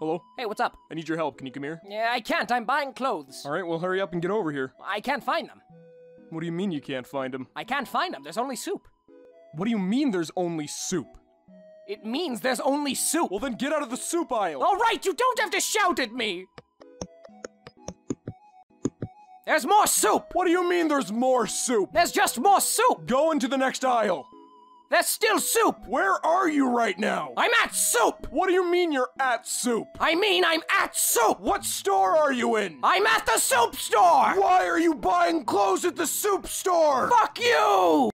Hello? Hey, what's up? I need your help. Can you come here? Yeah, I can't. I'm buying clothes. All right, well, hurry up and get over here. I can't find them. What do you mean you can't find them? I can't find them. There's only soup. What do you mean there's only soup? It means there's only soup. Well, then get out of the soup aisle. All right, you don't have to shout at me. There's more soup. What do you mean there's more soup? There's just more soup. Go into the next aisle. There's still soup. Where are you right now? I'm at soup. What do you mean you're at soup? I mean, I'm at soup. What store are you in? I'm at the soup store. Why are you buying clothes at the soup store? Fuck you.